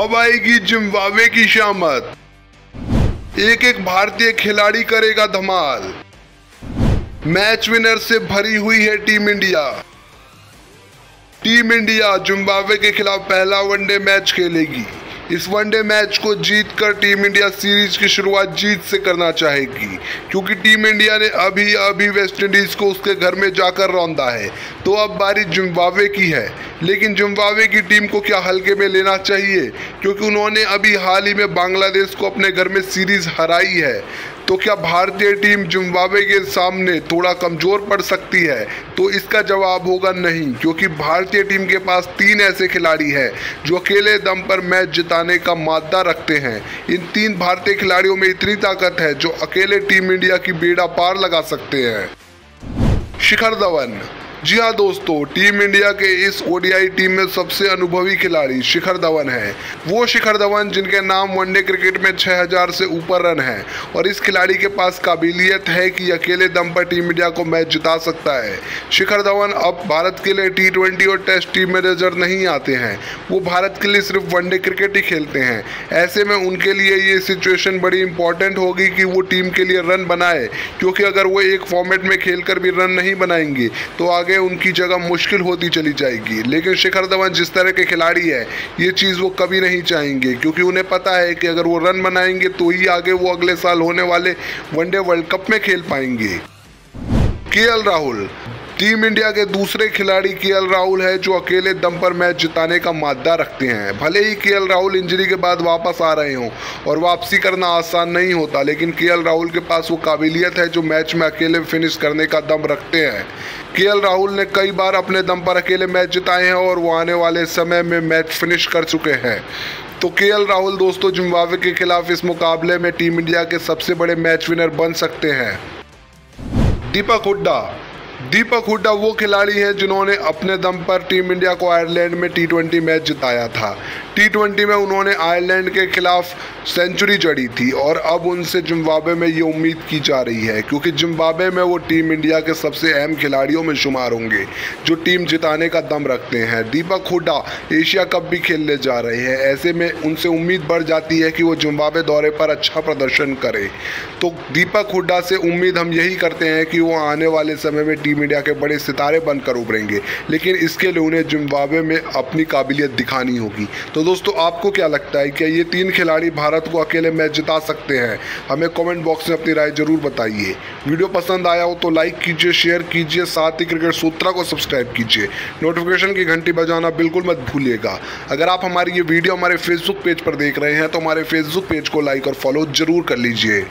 अब आएगी जिम्बावे की शामत। एक एक भारतीय खिलाड़ी करेगा धमाल। मैच विनर से भरी हुई है team India. Team India Zimbabwe के खिलाफ पहला वनडे मैच खेलेगी। इस वनडे मैच को जीतकर टीम इंडिया सीरीज़ की शुरुआत जीत से करना चाहेगी, क्योंकि टीम इंडिया ने अभी अभी वेस्ट इंडीज को उसके घर में जाकर रौंदा है। तो अब बारी जिम्बावे की है। लेकिन जिम्बावे की टीम को क्या हल्के में लेना चाहिए? क्योंकि उन्होंने अभी हाल ही में बांग्लादेश को अपने घर में सीरीज़ हराई है। तो क्या भारतीय टीम जिम्बाब्वे के सामने थोड़ा कमज़ोर पड़ सकती है? तो इसका जवाब होगा नहीं, क्योंकि भारतीय टीम के पास तीन ऐसे खिलाड़ी हैं, जो अकेले दम पर मैच जिताने का मादा रखते हैं। इन तीन भारतीय खिलाड़ियों में इतनी ताकत है, जो अकेले टीम इंडिया की बेड़ा पार लगा सकते हैं। शिखर धवन जी हाँ दोस्तों, टीम इंडिया के इस ओडीआई टीम में सबसे अनुभवी खिलाड़ी शिखर धवन है। वो शिखर धवन जिनके नाम वनडे क्रिकेट में 6000 से ऊपर रन है और इस खिलाड़ी के पास काबिलियत है कि अकेले दम पर टीम इंडिया को मैच जिता सकता है। शिखर धवन अब भारत के लिए टी और टेस्ट टीम में नज़र नहीं आते हैं। वो भारत के लिए सिर्फ़ वनडे क्रिकेट ही खेलते हैं। ऐसे में उनके लिए ये सिचुएशन बड़ी इंपॉर्टेंट होगी कि वो टीम के लिए रन बनाए, क्योंकि अगर वो एक फॉर्मेट में खेल भी रन नहीं बनाएँगे तो आगे आगे उनकी जगह मुश्किल होती चली जाएगी। लेकिन शिखर धवन जिस तरह के खिलाड़ी है, ये चीज़ वो कभी नहीं चाहेंगे, क्योंकि उन्हें पता है कि अगर वो रन बनाएँगे तो ही आगे वो अगले साल होने वाले वनडे वर्ल्ड कप में खेल पाएँगे। के राहुल टीम इंडिया के दूसरे खिलाड़ी के राहुल है जो अकेले दम पर मैच जिताने का मादा रखते हैं। भले ही के राहुल इंजरी के बाद वापस आ रहे हों और वापसी करना आसान नहीं होता, लेकिन के राहुल के पास वो काबिलियत है जो मैच में अकेले फिनिश करने का दम रखते हैं। के राहुल ने कई बार अपने दम पर अकेले मैच जिताए हैं और वो आने वाले समय में मैच फिनिश कर चुके हैं। तो के राहुल दोस्तों जिम्बावे के खिलाफ इस मुकाबले में टीम इंडिया के सबसे बड़े मैच विनर बन सकते हैं। दीपक हुड्डा दीपक हुड्डा वो खिलाड़ी हैं जिन्होंने अपने दम पर टीम इंडिया को आयरलैंड में टी मैच जिताया था। टी में उन्होंने आयरलैंड के खिलाफ सेंचुरी जड़ी थी और अब उनसे जिम्बाब्वे में ये उम्मीद की जा रही है, क्योंकि जिम्बाब्वे में वो टीम इंडिया के सबसे अहम खिलाड़ियों में शुमार होंगे, जो टीम जिताने का दम रखते हैं। दीपक हुड्डा एशिया कप भी खेलने जा रहे हैं। ऐसे में उनसे उम्मीद बढ़ जाती है कि वो जिम्बाब्वे दौरे पर अच्छा प्रदर्शन करें। तो दीपक हुड्डा से उम्मीद हम यही करते हैं कि वो आने वाले समय में टीम इंडिया के बड़े सितारे बनकर उभरेंगे। लेकिन इसके लिए उन्हें जिम्बाब्वे में अपनी काबिलियत दिखानी होगी। तो दोस्तों, आपको क्या लगता है कि ये तीन खिलाड़ी भारत को अकेले मैच जिता सकते हैं? हमें कमेंट बॉक्स में अपनी राय ज़रूर बताइए। वीडियो पसंद आया हो तो लाइक कीजिए, शेयर कीजिए, साथ ही क्रिकेट सूत्रा को सब्सक्राइब कीजिए। नोटिफिकेशन की घंटी बजाना बिल्कुल मत भूलिएगा। अगर आप हमारी ये वीडियो हमारे फेसबुक पेज पर देख रहे हैं तो हमारे फेसबुक पेज को लाइक और फॉलो ज़रूर कर लीजिए।